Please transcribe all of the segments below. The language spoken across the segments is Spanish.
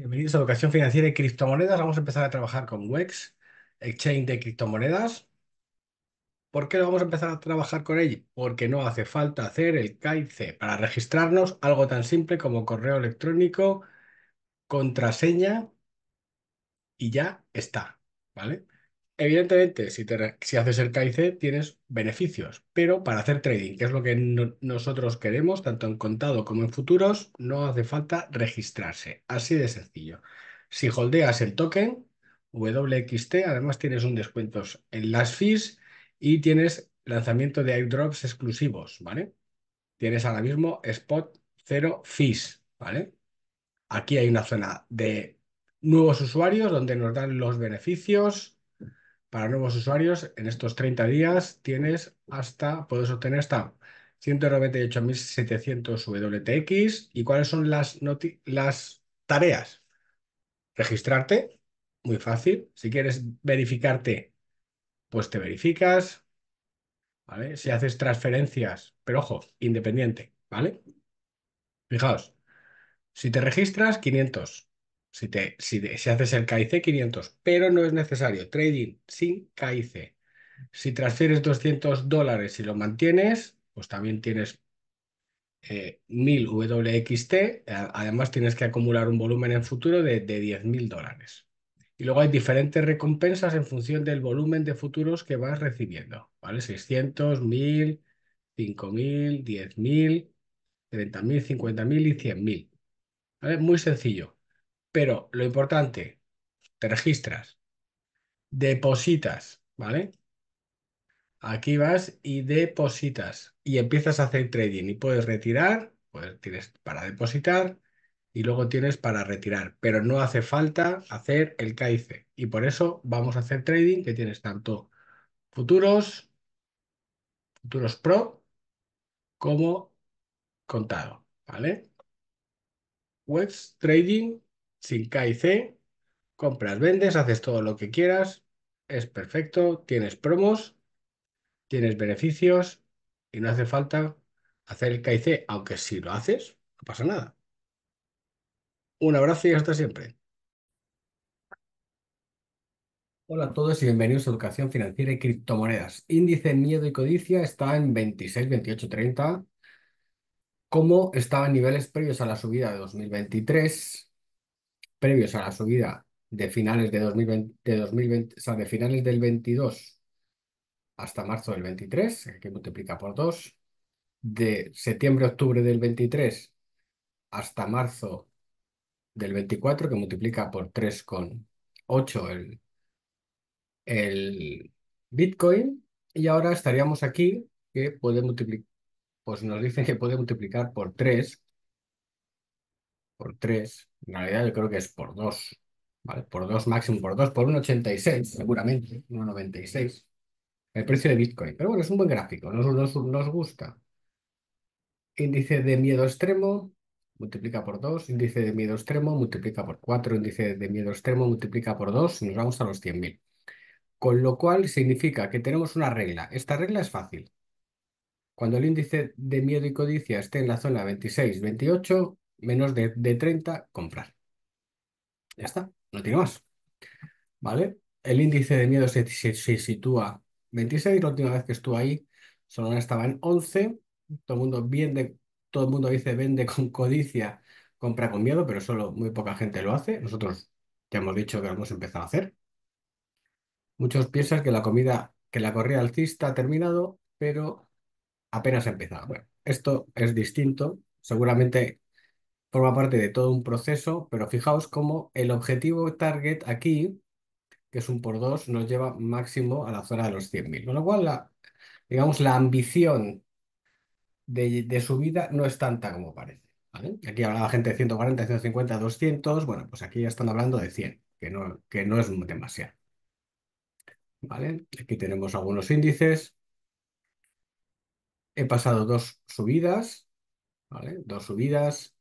Bienvenidos a Educación Financiera y Criptomonedas. Vamos a empezar a trabajar con WEX, Exchange de criptomonedas. ¿Por qué vamos a empezar a trabajar con ella? Porque no hace falta hacer el KIC para registrarnos algo tan simple como correo electrónico, contraseña y ya está, ¿vale? Evidentemente, si, te si haces el KIC tienes beneficios, pero para hacer trading, que es lo que nosotros queremos, tanto en contado como en futuros, no hace falta registrarse. Así de sencillo. Si holdeas el token WXT, además tienes un descuento en las fees y tienes lanzamiento de airdrops exclusivos, ¿vale? Tienes ahora mismo spot cero fees, ¿vale? Aquí hay una zona de nuevos usuarios donde nos dan los beneficios para nuevos usuarios, en estos 30 días tienes hasta, puedes obtener hasta 198.700 WTX. ¿Y cuáles son las, tareas? Registrarte, muy fácil. Si quieres verificarte, pues te verificas. Si haces transferencias, pero ojo, independiente, ¿vale? Fijaos, si te registras, 500. Si, te, si, haces el KIC, 500, pero no es necesario. Trading sin KIC. Si transfieres 200 dólares y lo mantienes, pues también tienes 1000 eh, WXT. Además, tienes que acumular un volumen en futuro de, de 10.000 dólares. Y luego hay diferentes recompensas en función del volumen de futuros que vas recibiendo. ¿Vale? 600, 1000, 5000, 10.000, 30.000, 50.000 y 100.000. ¿Vale? Muy sencillo. Pero lo importante, te registras, depositas, ¿vale? Aquí vas y depositas y empiezas a hacer trading y puedes retirar, pues tienes para depositar y luego tienes para retirar, pero no hace falta hacer el KIC y por eso vamos a hacer trading que tienes tanto futuros, futuros pro como contado, ¿vale? Webs trading sin K y C, compras, vendes, haces todo lo que quieras, es perfecto, tienes promos, tienes beneficios y no hace falta hacer el K y C, aunque si lo haces, no pasa nada. Un abrazo y hasta siempre. Hola a todos y bienvenidos a Educación Financiera y Criptomonedas. Índice Miedo y Codicia está en 26, 28, 30. Como estaba en niveles previos a la subida de 2023, previos a la subida de finales de 2020, de 2020 o sea, de finales del 22 hasta marzo del 23, que multiplica por 2, de septiembre-octubre del 23 hasta marzo del 24, que multiplica por 3,8 el, el Bitcoin, y ahora estaríamos aquí, que puede multiplicar, pues nos dicen que puede multiplicar por 3, por 3, en realidad yo creo que es por 2, ¿vale? Por 2 máximo, por 2, por 1,86 seguramente, 1,96 el precio de Bitcoin. Pero bueno, es un buen gráfico, nos, nos, gusta. Índice de miedo extremo, multiplica por 2, índice de miedo extremo, multiplica por 4, índice de miedo extremo, multiplica por 2 y nos vamos a los 100.000. Con lo cual significa que tenemos una regla. Esta regla es fácil. Cuando el índice de miedo y codicia esté en la zona 26, 28, menos de, 30, comprar. Ya está, no tiene más. ¿Vale? El índice de miedo se, sitúa 26, la última vez que estuvo ahí, solo estaba en 11. Todo el mundo vende, todo el mundo dice vende con codicia, compra con miedo, pero solo muy poca gente lo hace. Nosotros ya hemos dicho que lo hemos empezado a hacer. Muchos piensan que la comida, que la corrida alcista ha terminado, pero apenas ha empezado. Bueno, esto es distinto. Seguramente forma parte de todo un proceso, pero fijaos cómo el objetivo target aquí, que es un por dos, nos lleva máximo a la zona de los 100.000. Con lo cual, la, digamos, la ambición de, subida no es tanta como parece. Aquí hablaba gente de 140, 150, 200. Bueno, pues aquí ya están hablando de 100, que no, que no es demasiado. ¿Vale? Aquí tenemos algunos índices. He pasado dos subidas, ¿vale? Dos subidas,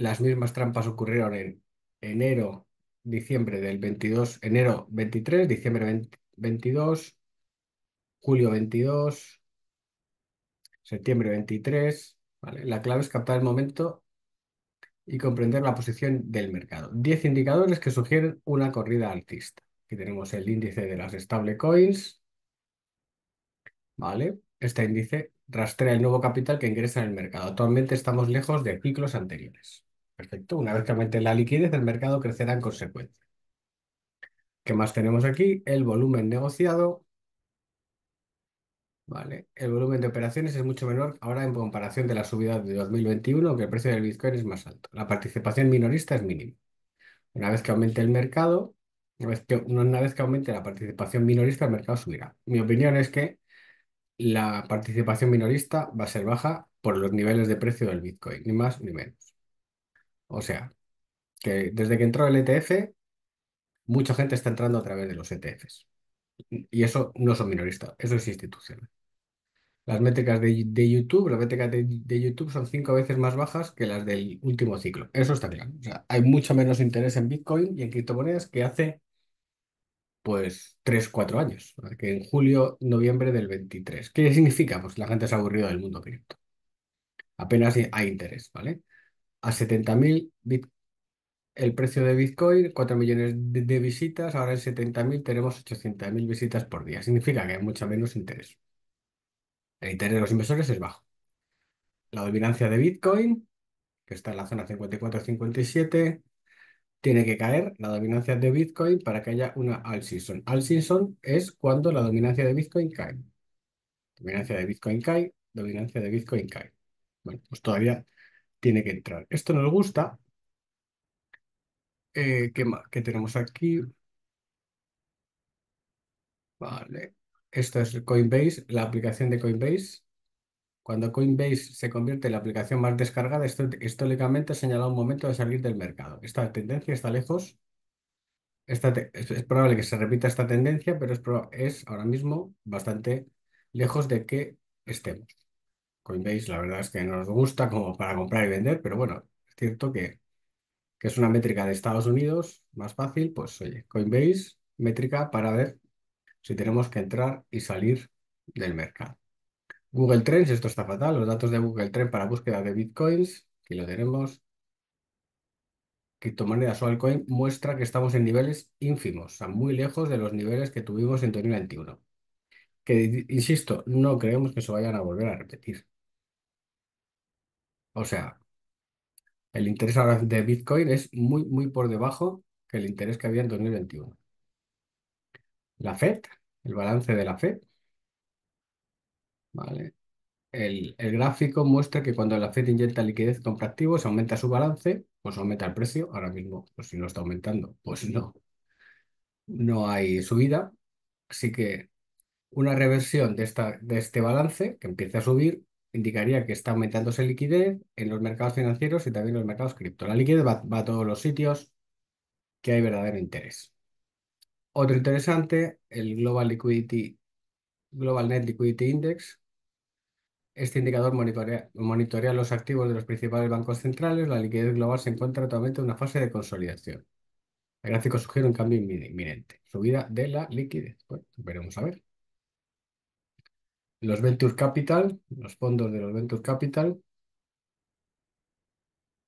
las mismas trampas ocurrieron en enero, diciembre del 22, enero 23, diciembre 22, julio 22, septiembre 23. ¿vale? La clave es captar el momento y comprender la posición del mercado. 10 indicadores que sugieren una corrida alcista. Aquí tenemos el índice de las stablecoins. ¿Vale? Este índice rastrea el nuevo capital que ingresa en el mercado. Actualmente estamos lejos de ciclos anteriores. Perfecto. Una vez que aumente la liquidez, el mercado crecerá en consecuencia. ¿Qué más tenemos aquí? El volumen negociado. Vale. El volumen de operaciones es mucho menor ahora en comparación de la subida de 2021, aunque el precio del Bitcoin es más alto. La participación minorista es mínima. Una vez que aumente el mercado, una vez que, una vez que aumente la participación minorista, el mercado subirá. Mi opinión es que la participación minorista va a ser baja por los niveles de precio del Bitcoin, ni más ni menos. O sea, que desde que entró el ETF, mucha gente está entrando a través de los ETFs. Y eso no son minoristas, eso es institucional. Las métricas de, YouTube, las métricas de, YouTube son cinco veces más bajas que las del último ciclo. Eso está claro. O sea, hay mucho menos interés en Bitcoin y en criptomonedas que hace pues 3, 4 años, que en julio, noviembre del 23. ¿Qué significa? Pues la gente se ha aburrido del mundo cripto. Apenas hay interés, ¿vale? A 70.000 el precio de Bitcoin, 4 millones de, visitas, ahora en 70.000 tenemos 800.000 visitas por día. Significa que hay mucho menos interés. El interés de los inversores es bajo. La dominancia de Bitcoin, que está en la zona 54-57, tiene que caer la dominancia de Bitcoin para que haya una alt season. Alt season es cuando la dominancia de Bitcoin cae. Dominancia de Bitcoin cae, dominancia de Bitcoin cae. Bueno, pues todavía tiene que entrar. Esto nos gusta. Eh, ¿qué más? ¿Qué tenemos aquí? Vale. Esto es Coinbase, la aplicación de Coinbase. Cuando Coinbase se convierte en la aplicación más descargada, esto históricamente señala un momento de salir del mercado. Esta tendencia está lejos. es, probable que se repita esta tendencia, pero es ahora mismo bastante lejos de que estemos. Coinbase, la verdad es que no nos gusta como para comprar y vender, pero bueno, es cierto que, es una métrica de Estados Unidos más fácil, pues oye, Coinbase, métrica para ver si tenemos que entrar y salir del mercado. Google Trends, esto está fatal, los datos de Google Trends para búsqueda de bitcoins, aquí lo tenemos. Criptomonedas o altcoin muestra que estamos en niveles ínfimos, o sea, muy lejos de los niveles que tuvimos en 2021. Que, insisto, no creemos que se vayan a volver a repetir. O sea, el interés ahora de Bitcoin es muy, muy por debajo que el interés que había en 2021. La FED, el balance de la FED. Vale. El, gráfico muestra que cuando la FED inyecta liquidez compra activos, aumenta su balance, pues aumenta el precio. Ahora mismo, pues si no está aumentando, pues no, no hay subida. Así que una reversión de, esta, de este balance, que empiece a subir, indicaría que está aumentándose liquidez en los mercados financieros y también en los mercados cripto. La liquidez va, a todos los sitios que hay verdadero interés. Otro interesante, el Global Liquidity, Global Net Liquidity Index. Este indicador monitorea, los activos de los principales bancos centrales. La liquidez global se encuentra actualmente en una fase de consolidación. El gráfico sugiere un cambio inminente. Subida de la liquidez. Veremos a ver. Los Venture Capital, los fondos de los Venture Capital.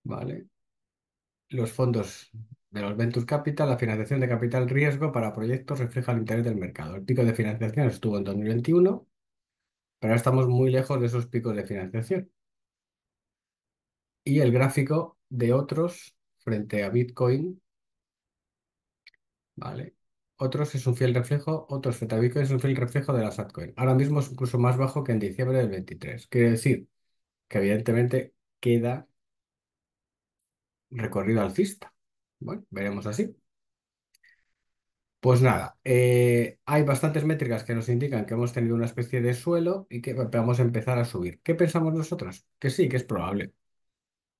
Vale. Los fondos de los Venture Capital, la financiación de capital riesgo para proyectos refleja el interés del mercado. El pico de financiación estuvo en 2021, pero ahora estamos muy lejos de esos picos de financiación. Y el gráfico de otros frente a Bitcoin, ¿vale? Otros es un fiel reflejo, otros frente a Bitcoin es un fiel reflejo de las altcoins. Ahora mismo es incluso más bajo que en diciembre del 23. Quiere decir que evidentemente queda recorrido alcista. Bueno, veremos así. Pues nada, eh, hay bastantes métricas que nos indican que hemos tenido una especie de suelo y que vamos a empezar a subir. ¿Qué pensamos nosotros? Que sí, que es probable.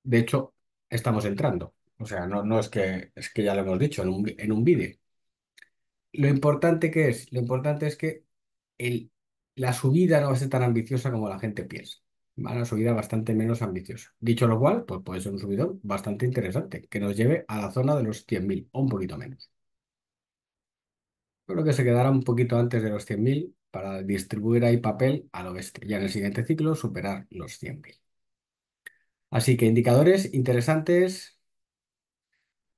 De hecho, estamos entrando. O sea, no, no es que, es que ya lo hemos dicho en un, en un vídeo. Lo importante que es, lo importante es que el, la subida no va a ser tan ambiciosa como la gente piensa una subida bastante menos ambiciosa. Dicho lo cual, pues puede ser un subidón bastante interesante, que nos lleve a la zona de los 100.000 o un poquito menos. Creo que se quedará un poquito antes de los 100.000 para distribuir ahí papel al oeste. Ya en el siguiente ciclo superar los 100.000. Así que indicadores interesantes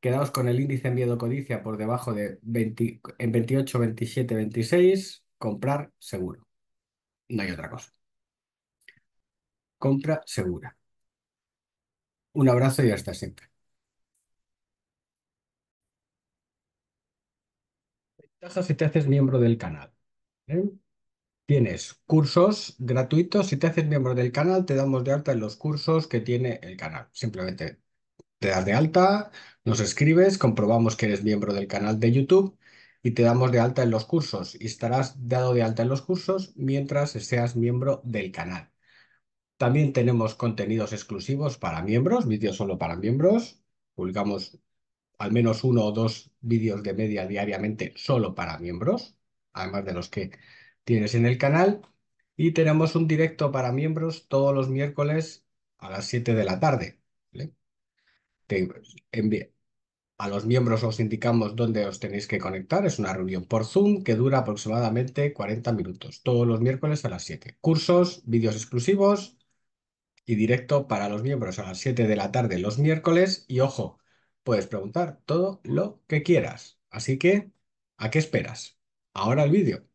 quedaos con el índice miedo codicia por debajo de 20 en 28, 27, 26, comprar seguro. No hay otra cosa. Compra segura. Un abrazo y hasta siempre. Ventajas si te haces miembro del canal. ¿eh? Tienes cursos gratuitos. Si te haces miembro del canal, te damos de alta en los cursos que tiene el canal. Simplemente te das de alta, nos escribes, comprobamos que eres miembro del canal de YouTube y te damos de alta en los cursos. Y estarás dado de alta en los cursos mientras seas miembro del canal. También tenemos contenidos exclusivos para miembros, vídeos solo para miembros. Publicamos al menos uno o dos vídeos de media diariamente solo para miembros, además de los que tienes en el canal. Y tenemos un directo para miembros todos los miércoles a las 7 de la tarde. A los miembros os indicamos dónde os tenéis que conectar. Es una reunión por Zoom que dura aproximadamente 40 minutos, todos los miércoles a las 7. Cursos, vídeos exclusivos y directo para los miembros a las 7 de la tarde los miércoles. Y ojo, puedes preguntar todo lo que quieras. Así que, ¿a qué esperas? Ahora el vídeo.